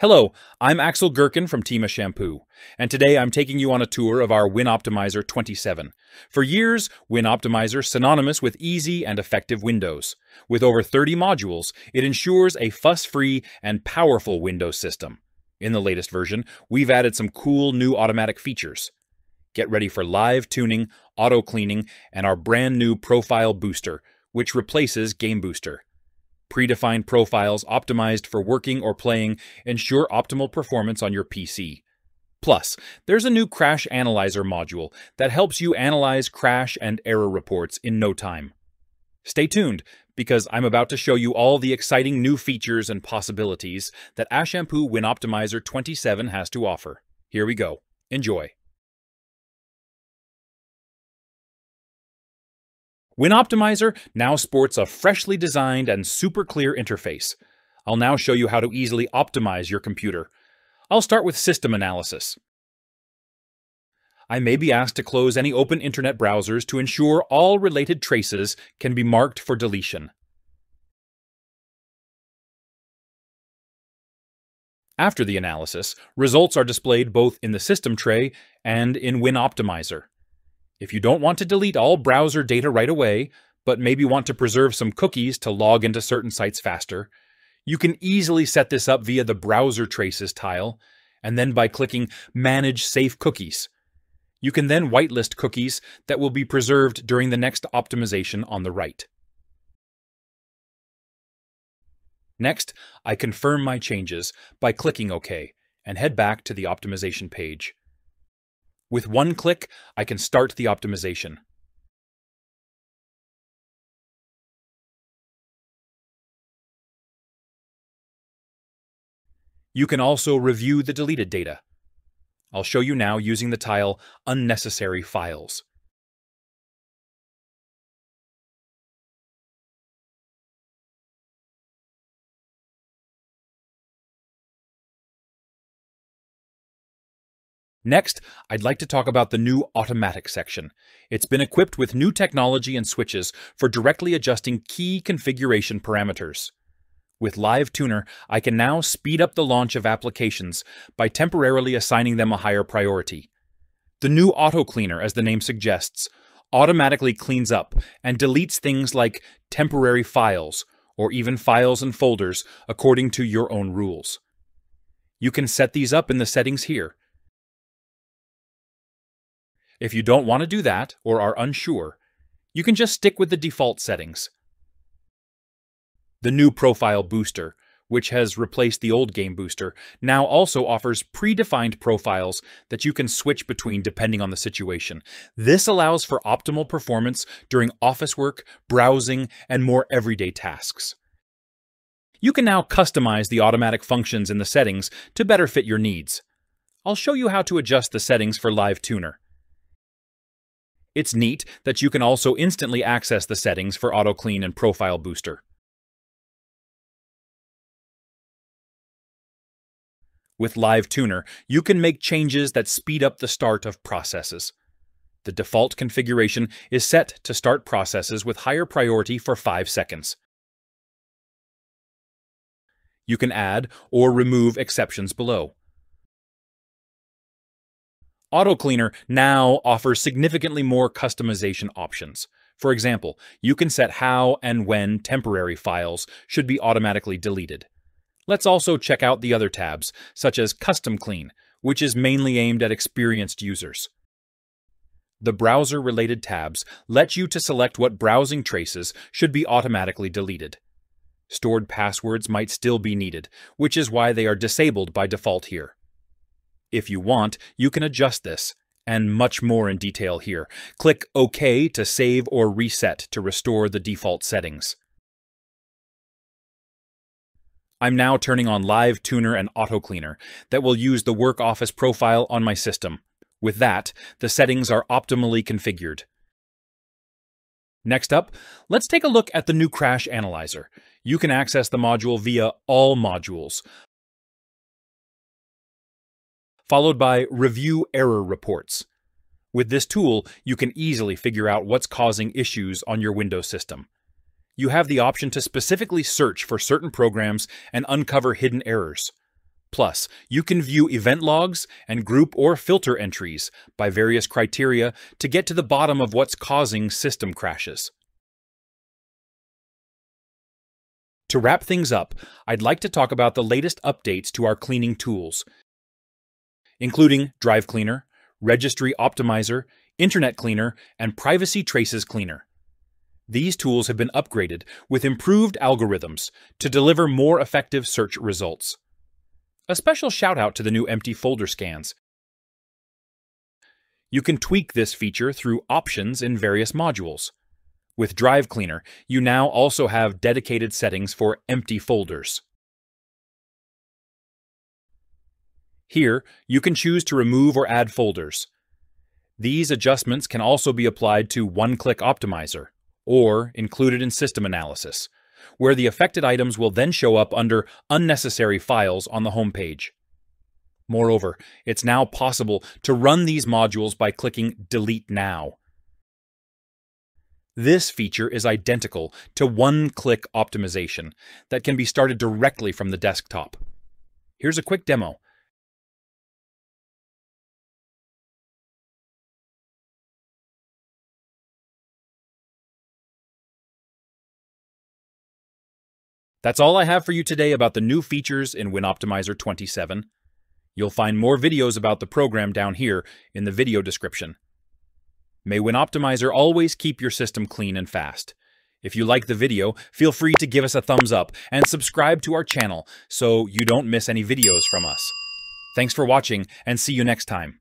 Hello, I'm Axel Gherkin from Team Ashampoo, and today I'm taking you on a tour of our WinOptimizer 27. For years, WinOptimizer synonymous with easy and effective Windows. With over 30 modules, it ensures a fuss-free and powerful Windows system. In the latest version, we've added some cool new automatic features. Get ready for live tuning, auto cleaning, and our brand new Profile Booster, which replaces Game Booster. Predefined profiles optimized for working or playing ensure optimal performance on your PC. Plus, there's a new Crash Analyzer module that helps you analyze crash and error reports in no time. Stay tuned, because I'm about to show you all the exciting new features and possibilities that Ashampoo WinOptimizer 27 has to offer. Here we go. Enjoy. WinOptimizer now sports a freshly designed and super clear interface. I'll now show you how to easily optimize your computer. I'll start with system analysis. I may be asked to close any open internet browsers to ensure all related traces can be marked for deletion. After the analysis, results are displayed both in the system tray and in WinOptimizer. If you don't want to delete all browser data right away, but maybe want to preserve some cookies to log into certain sites faster, you can easily set this up via the Browser Traces tile, and then by clicking Manage Safe Cookies. You can then whitelist cookies that will be preserved during the next optimization on the right. Next, I confirm my changes by clicking OK and head back to the optimization page. With one click, I can start the optimization. You can also review the deleted data. I'll show you now using the tile Unnecessary Files. Next, I'd like to talk about the new Automatic section. It's been equipped with new technology and switches for directly adjusting key configuration parameters. With Live Tuner, I can now speed up the launch of applications by temporarily assigning them a higher priority. The new Auto Cleaner, as the name suggests, automatically cleans up and deletes things like temporary files or even files and folders according to your own rules. You can set these up in the settings here. If you don't want to do that or are unsure, you can just stick with the default settings. The new Profile Booster, which has replaced the old Game Booster, now also offers predefined profiles that you can switch between depending on the situation. This allows for optimal performance during office work, browsing, and more everyday tasks. You can now customize the automatic functions in the settings to better fit your needs. I'll show you how to adjust the settings for Live Tuner. It's neat that you can also instantly access the settings for Auto Clean and Profile Booster. With Live Tuner, you can make changes that speed up the start of processes. The default configuration is set to start processes with higher priority for 5 seconds. You can add or remove exceptions below. Auto Cleaner now offers significantly more customization options. For example, you can set how and when temporary files should be automatically deleted. Let's also check out the other tabs, such as Custom Clean, which is mainly aimed at experienced users. The browser-related tabs let you to select what browsing traces should be automatically deleted. Stored passwords might still be needed, which is why they are disabled by default here. If you want, you can adjust this, and much more in detail here. Click OK to save or reset to restore the default settings. I'm now turning on Live Tuner and Auto Cleaner that will use the Work Office profile on my system. With that, the settings are optimally configured. Next up, let's take a look at the new Crash Analyzer. You can access the module via All Modules, followed by Review Error Reports. With this tool, you can easily figure out what's causing issues on your Windows system. You have the option to specifically search for certain programs and uncover hidden errors. Plus, you can view event logs and group or filter entries by various criteria to get to the bottom of what's causing system crashes. To wrap things up, I'd like to talk about the latest updates to our cleaning tools, including Drive Cleaner, Registry Optimizer, Internet Cleaner, and Privacy Traces Cleaner. These tools have been upgraded with improved algorithms to deliver more effective search results. A special shout out to the new empty folder scans. You can tweak this feature through options in various modules. With Drive Cleaner, you now also have dedicated settings for empty folders. Here, you can choose to remove or add folders. These adjustments can also be applied to One-Click Optimizer, or included in System Analysis, where the affected items will then show up under Unnecessary Files on the home page. Moreover, it's now possible to run these modules by clicking Delete Now. This feature is identical to one-click optimization that can be started directly from the desktop. Here's a quick demo. That's all I have for you today about the new features in WinOptimizer 27. You'll find more videos about the program down here in the video description. May WinOptimizer always keep your system clean and fast. If you like the video, feel free to give us a thumbs up and subscribe to our channel so you don't miss any videos from us. Thanks for watching and see you next time.